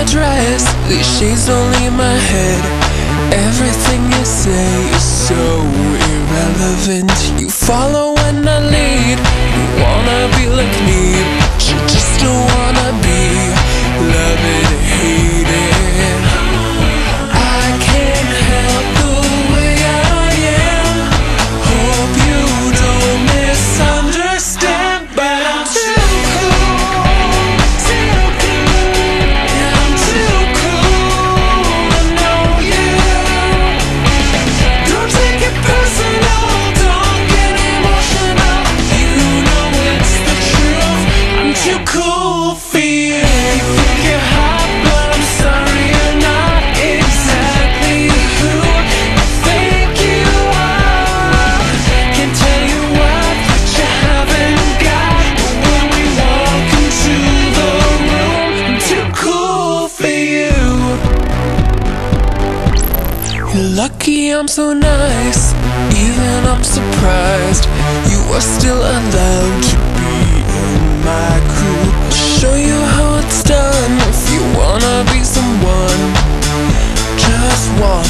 my dress These shades only in my head. Everything you say is so irrelevant. You follow when I lead. You wanna be like Lucky I'm so nice, even I'm surprised. You are still allowed to be in my crew. I'll Show you how it's done. If you wanna be someone Just one